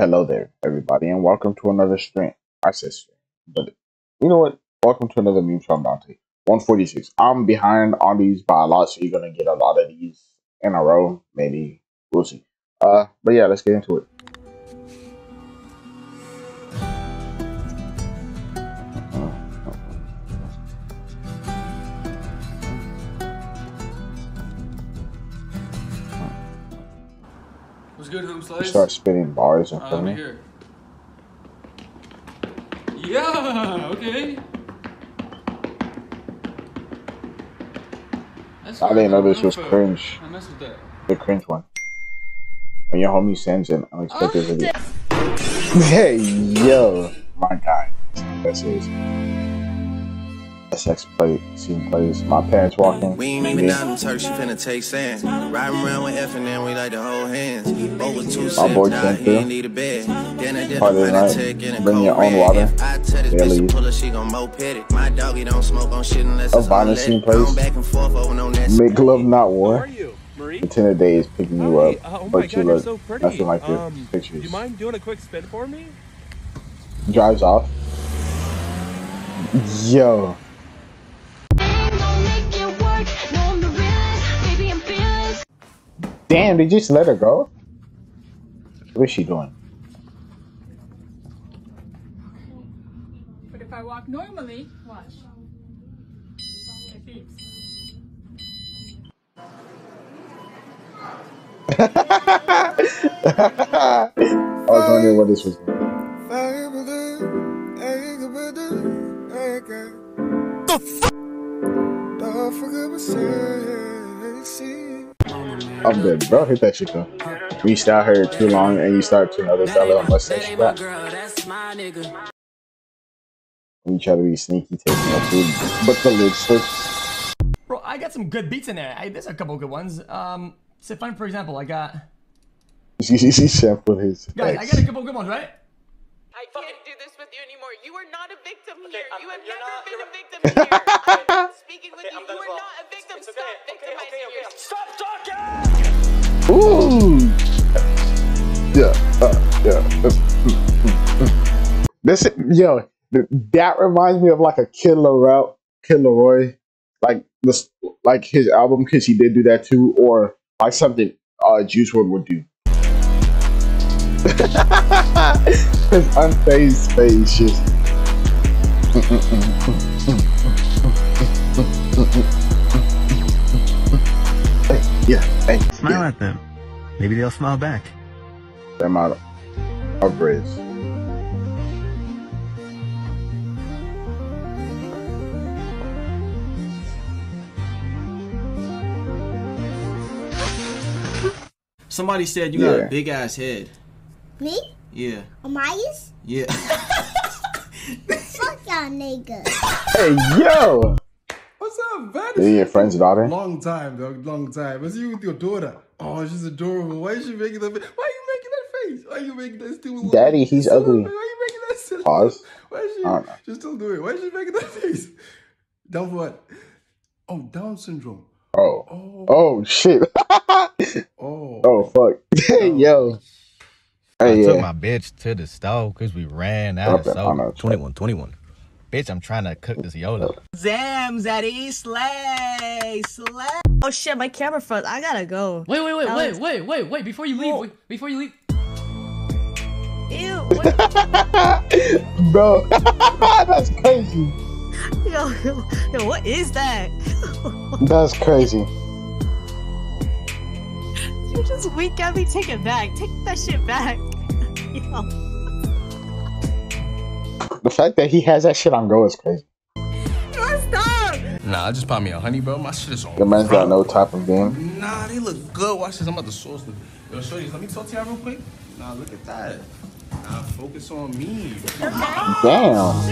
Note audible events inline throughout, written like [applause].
Hello there, everybody, and welcome to another stream. I said stream, but you know what? Welcome to another meme from Dontai. 146. I'm behind on these by a lot, so you're gonna get a lot of these in a row. Maybe we'll see. Uh, but yeah, let's get into it. What's good, home slice? start spitting bars in Uh, front of me hear. Yeah, okay. That's I didn't know this was cringe. I mess with that. The cringe one. When your homie sends an unexpected Oh, video. [laughs] Hey, yo, my guy. That's his. SX play, scene plays. My parents walking. We ain't even down in Turks, she finna take sand. Riding around with F and then we like to hold hands. Over two My boy sips, now came he through. ain't need a bed. Then I did Part a of the find a night. tick in a Bring your own water. If I tell this bitch to pull her, she gon' moped it. My doggy don't smoke on shit unless A it's violent unleaded. scene plays. Back and forth over no. Make love, not How are war. you, Marie? The Tinder day is picking you Hi, up, uh, oh my but god, you you're look so pretty. nothing like your um, do you mind doing a quick spin for me? Drives off. Yo, damn! Did you just let her go? What is she doing? But if I walk normally, watch. It beeps. [laughs] I was wondering what this was. I'm dead, bro. Hit that shit though. When you stay out here too long and you start to another fellow mustache rap. When you try to be sneaky, taking your food, but the lid slips. Bro, I got some good beats in there. I, there's a couple good ones. Um, so fun, for example, I got You see, see, sampled his. guys. I got a couple good ones, right? I can't do this with you anymore. You are not a victim here. you have never been a victim [laughs] here. I'm speaking with you. You are not a victim. Stop victimizing yourself. Ooh. Yeah, uh, yeah. uh, This, yo, that reminds me of like a Kid Laroi, Kid Laroi, like this, like his album because he did do that too, or like something uh Juice WRLD would do. [laughs] his unfazed face just. Hey, yeah, hey, Smile yeah. at them. Maybe they'll smile back. Them out of Briz. Somebody said you got a big ass head. Me? Yeah. Amayas? Yeah. [laughs] [laughs] Fuck y'all niggas. Hey, yo! What's up, man? Is he your friend's daughter? Long time, dog. Long time. What's you with your daughter? Oh, she's adorable. Why is she making that? Fa- Why are you making that face? Why are you making that stupid? look? Daddy, he's Stop, ugly. Why are you making that silly? Pause. Why is she? I don't know. She's still doing. it. Why is she making that face? Down for what? Oh, Down syndrome. Oh. Oh. Oh, shit. [laughs] Oh. oh, fuck. Hey, yo. I Hey, took my bitch to the stove because we ran out Drop of that on soap. 21, 21. Bitch, I'm trying to cook this YOLO. Zam, Zaddy, slay, slay. Oh shit, my camera froze. I gotta go. Wait, wait, wait, Alex. wait, wait, wait, wait. Before you leave, wait, before you leave. Ew. [laughs] Bro, [laughs] that's crazy. yo, yo, [laughs] yo, what is that? That's crazy. You just wink at me. Take it back. Take that shit back. [laughs] yo. The fact that he has that shit on go is crazy. Yo, stop. Nah, I just bought me a honey, bro. My shit is on. The man's got no type of game. Nah, they look good. Watch this. I'm about to sauce them. Yo, shorties, let me talk to y'all real quick. Nah, look at that. Nah, focus on me. Damn.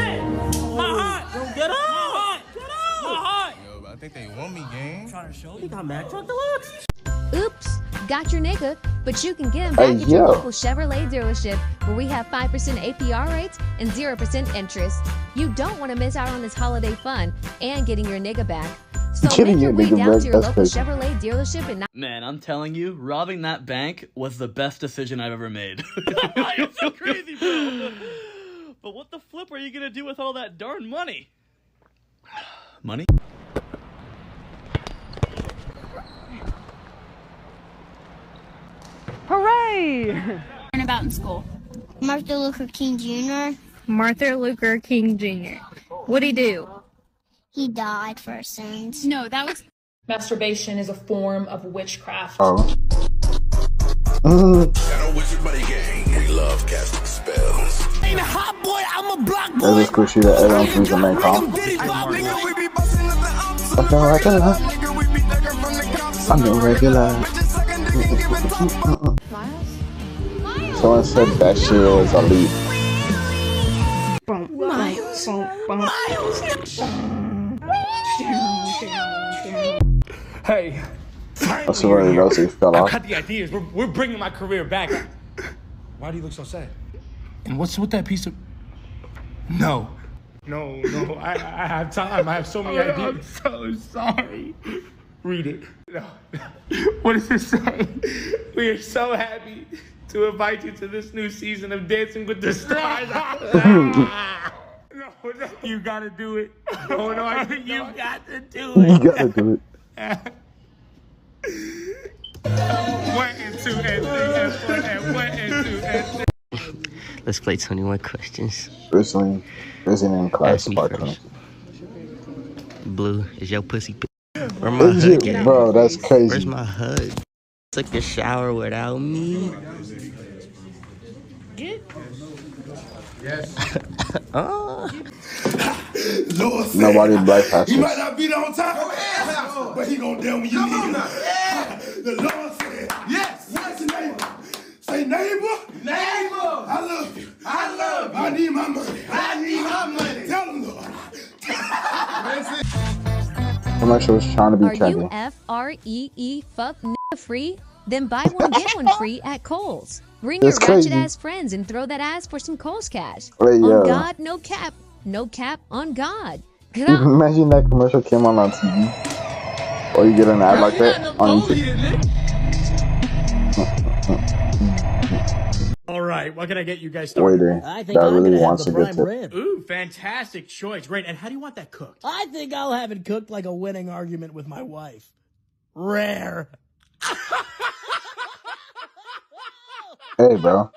Yo, get up. Yo, but I think they want me, gang. I'm trying to show you got mad drunk deluxe. Oops, got your nigga, but you can get him Hey, back at your local Chevrolet dealership where we have 5% APR rates and 0% interest. You don't want to miss out on this holiday fun and getting your nigga back. So Kidding make your you, way nigga, down bro. to your That's local crazy. Chevrolet dealership and Man, I'm telling you, robbing that bank was the best decision I've ever made. [laughs] [laughs] You're so crazy, bro. [sighs] But what the flip are you gonna do with all that darn money? [sighs] Money? Hooray! Learn about in school. Martin Luther King Jr. Martin Luther King Jr. What'd he do? He died for his sins. No, that was. Masturbation is a form of witchcraft. Oh. Mm. We love casting spells. Ain't a hot boy, I'm a block That is cool shit that everyone sees the main comp. Okay, regular. I'm no regular. Someone said that shit was elite. Hey. I That's the way Rosie fell I've got the ideas. We're, we're bringing my career back. Why do you look so sad? And what's with that piece of? No. No, no. I, I have time. I have so many [laughs] ideas. I'm so sorry. Read it. No. [laughs] What does it say? We are so happy to invite you to this new season of Dancing with the Stars. [laughs] [laughs] no, no, you gotta do it. Oh no, I, you got to do it. You gotta do it. One and two and three and four and one and two and three. Let's play 21 questions. Recently, recently in class, Ask me part Blue, is your pussy p- Where my Is hug it- bro, that's crazy. Where's my hug? Took a shower without me. Get. Yes. [laughs] oh. Uh. [laughs] Nobody black past He might not be there on time, but he gonna tell me you need him. [laughs] The Lord said, yes. What's your neighbor? Say neighbor. Neighbor. I love you. I love you. I need my money. I need my money. Tell him, Lord. Sure what's trying to be Are you Kevin. F R E E fuck nigga free? Then buy one get one [laughs] free at Kohl's. Bring That's your ratchet crazy. ass friends and throw that ass for some Kohl's cash. Hey, on yo. God, no cap. No cap on God. Imagine that commercial came on on TV. Or you get an ad like that on YouTube. Right, what can I get you guys started? Waiter I that think I'm really gonna have wants the a good prime tip. rib. Ooh, fantastic choice. Great. And how do you want that cooked? I think I'll have it cooked like a winning argument with my wife. Rare. [laughs] Hey, bro.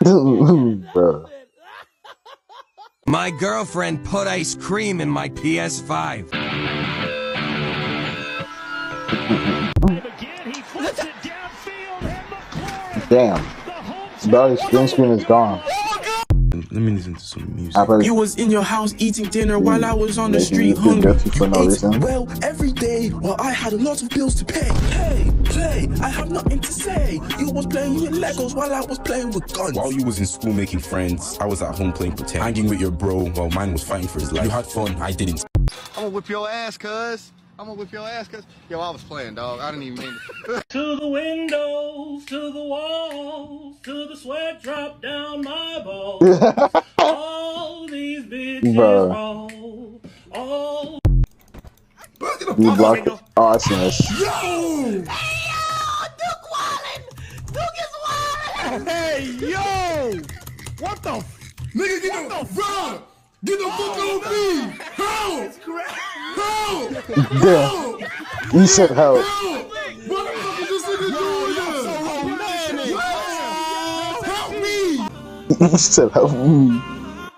[laughs] bro. [laughs] My girlfriend put ice cream in my PS5. Damn. Bro, his green screen is gone. Let me listen to some music. I You was in your house eating dinner while I was on the street hungry. guilty for no Ate reason. well every day while I had a lot of bills to pay. Hey, play, I have nothing to say. You was playing with Legos while I was playing with guns. While you was in school making friends, I was at home playing pretend, hanging with your bro while mine was fighting for his life. You had fun, I didn't. I'm gonna whip your ass, cuz. I'm gonna whip your ass, cuz. Yo, I was playing, dog. I didn't even mean to. [laughs] To the windows, to the walls, to the sweat drop down my balls. [laughs] All these bitches Bruh. roll. All You blocked it. Oh, I seen. Yo! Hey, yo! Duke Wallet! Duke is Wallet! Hey yo! What the? Nigga, get the, fuck! Get the fuck on me! Help! Help! Help! You said help. What Motherfucker just in the door, yeah! Help me! [laughs] You said help. Mm.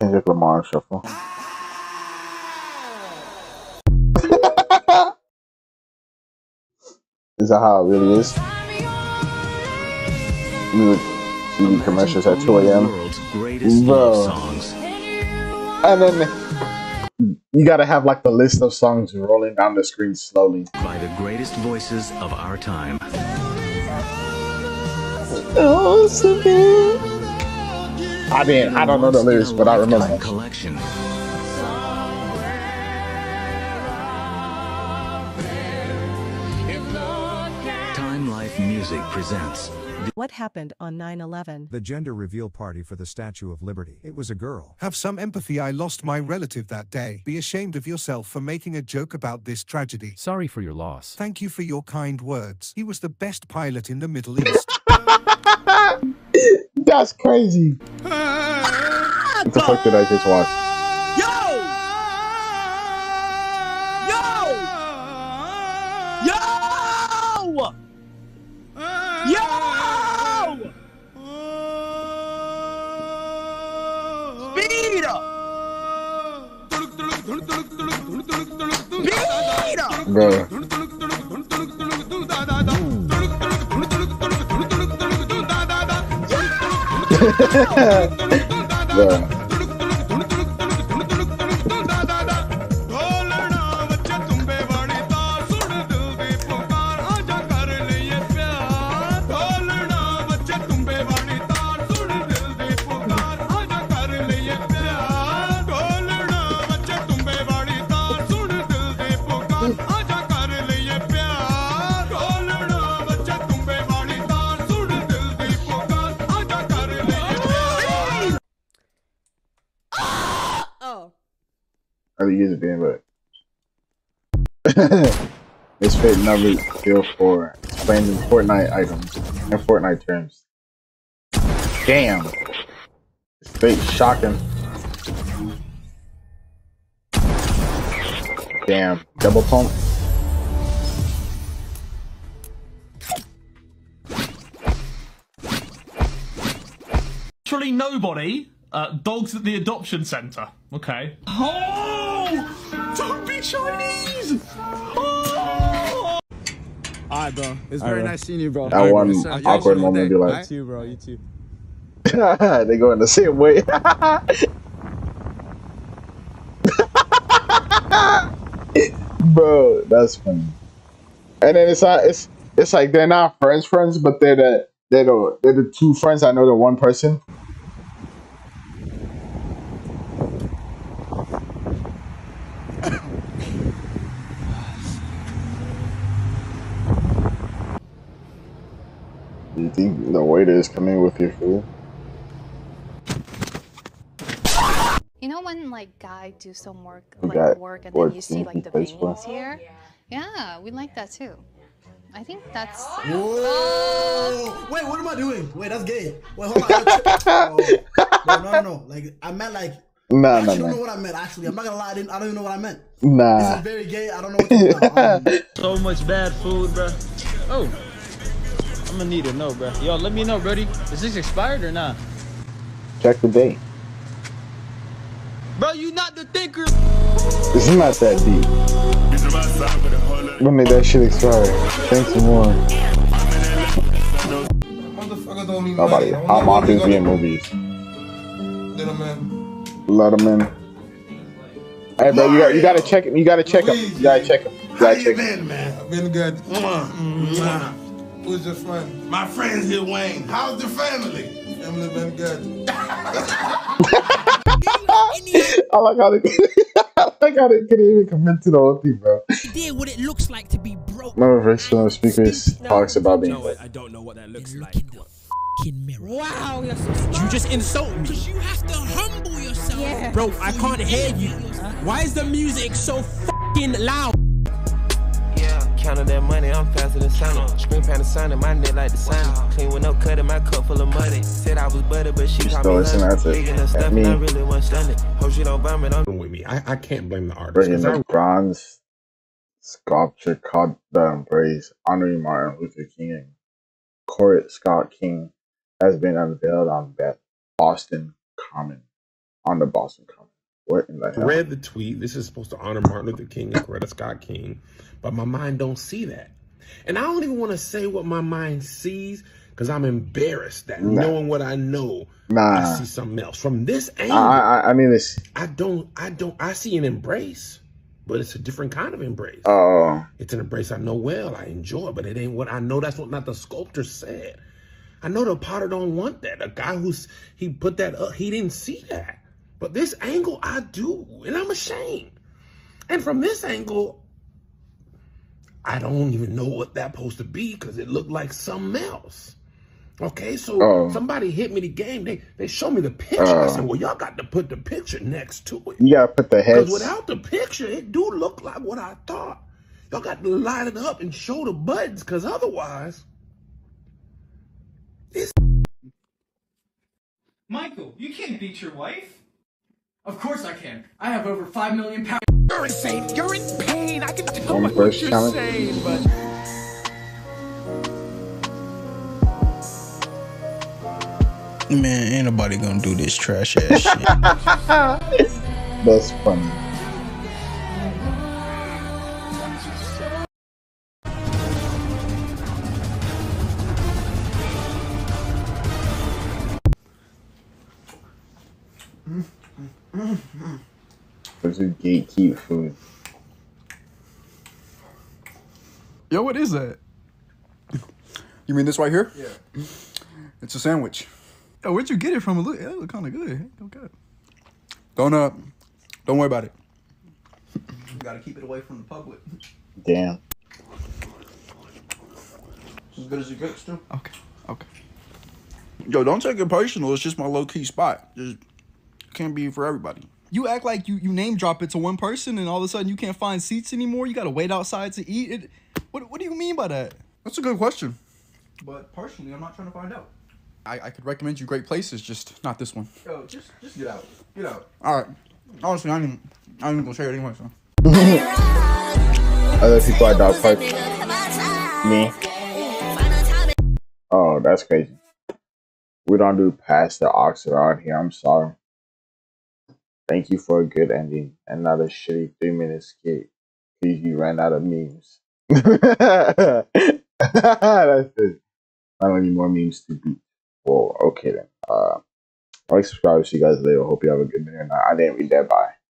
Kendrick Lamar shuffle. [laughs] is that how it really is? We would TV commercials at 2 a.m. Bro. And then you gotta have like the list of songs rolling down the screen slowly. By the greatest voices of our time. I mean, I don't know the lyrics, but I remember. Collection. Presents What happened on 9 11? The gender reveal party for the Statue of Liberty. It was a girl. Have some empathy. I lost my relative that day. Be ashamed of yourself for making a joke about this tragedy. Sorry for your loss. Thank you for your kind words. He was the best pilot in the Middle [laughs] East. That's crazy. What the fuck did I just watch? Bro. [laughs] Bro. I think use it being but [laughs] it's fit number field four. Explained in Fortnite items and Fortnite terms. Damn. It's straight shocking. Damn. Double pump. Literally nobody. Uh, dogs at the adoption centre. Okay. Oh! Oh, don't be Chinese! Oh! Alright, bro. It's Alright, very bro. nice seeing you, bro. That one Alright, bro. So, awkward you moment day, be like- alright? You too, bro. You too. [laughs] they go in the same way. [laughs] Bro, that's funny. And then it's not it's it's like they're not friends friends, but they're the they're the they're the two friends I know the one person. You think the waiter is coming with your food? You know when like guy do some work like got work and then you see 14 like the people. veins here? Yeah, we like that too. I think that's Whoa! Wait, what am I doing? Wait, that's gay. Wait, hold on. oh, [laughs] wait, no, no, no. Like, I meant like. Nah, I nah, actually don't know what I meant. Actually, I'm not gonna lie. I, didn't, I don't even know what I meant. Nah. This is very gay. I don't know what to do. Um, [laughs] So much bad food, bro. Oh. I'm gonna need to know, bro. Yo, let me know, buddy. Is this expired or not? Check the date. Bro, you not the thinker. It's not that deep. When did that shit expire? Thanks some more. Motherfucker don't even Nobody. like- How Mafia be in movies? Little man. Let them in. Hey, bro, you got you gotta check him. You gotta check him. You gotta check him. You How gotta you check him. been, man? I've been good. Mwah. Who's your friend? My friend's here, Wayne. How's the family? Family been good. [laughs] I like how they, [laughs] I like how they couldn't even commit to the whole thing, bro. idea what it looks like to be broke. My first one of speakers talks about being like, I don't know what that looks like. Wow, you're so smart. You just insult me. Because you have to humble yourself. Yeah. Bro, I can't hear you. Why is the music so fucking loud? Yeah, counting that money, I'm faster than Santa. Screen pan the sun in my neck like the sun. Clean with no cut in my cup full of muddy. Said I was butter, but she called still me listen, honey. that's it. Big enough That's stuff, me. and I really want stunning. Hope she don't bum it on with me. I, I can't blame the artist. bringing 'cause I the bronze sculpture called the Embrace, honoring Martin Luther King and Coretta Scott King, has been unveiled on Beth Boston Common, on the Boston Common. Read the tweet. This is supposed to honor Martin Luther King and Coretta Scott King, but my mind don't see that. And I don't even want to say what my mind sees because I'm embarrassed that Nah. knowing what I know, Nah. I see something else. From this I, angle, I, I mean, it's I don't, I don't, I see an embrace, but it's a different kind of embrace. oh, It's an embrace I know well, I enjoy, but it ain't what I know. That's what not the sculptor said. I know the potter don't want that. The guy who's he put that up, he didn't see that. But this angle, I do, and I'm ashamed. And from this angle, I don't even know what that supposed to be because it looked like something else. Okay, so Oh. somebody hit me the game. They they show me the picture. I Oh. said, well, y'all got to put the picture next to it. You gotta put the head. Because without the picture, it do look like what I thought. Y'all got to line it up and show the buttons, because otherwise, Michael, you can't beat your wife. Of course I can. I have over five million pounds. You're insane. You're in pain. I can tell One by what first you're challenge. saying, but. Man, ain't nobody gonna do this trash ass shit. [laughs] That's funny. Gatekeep food. Yo, what is that? You mean this right here? Yeah. It's a sandwich. Yo, where'd you get it from? It look, it look kind of good. Okay. Don't uh, don't worry about it. You gotta keep it away from the public. Damn. As good as it gets, too. Okay. Okay. Yo, don't take it personal. It's just my low key spot. Just can't be for everybody. You act like you, you name drop it to one person and all of a sudden you can't find seats anymore. You gotta wait outside to eat it. What what do you mean by that? That's a good question. But personally, I'm not trying to find out. I, I could recommend you great places, just not this one. Yo, just just get out. Get out. All right. Honestly, I ain't, I ain't gonna say it anyway. So. [laughs] Other people are dog park. Me. Oh, that's crazy. We don't do past the ox around here. I'm sorry. Thank you for a good ending and not a shitty three minute skit. Because you ran out of memes. [laughs] that's it. I don't need more memes to beat. Well, okay then. Uh, like, subscribe. See you guys later. Hope you have a good day. And I didn't read that. Bye.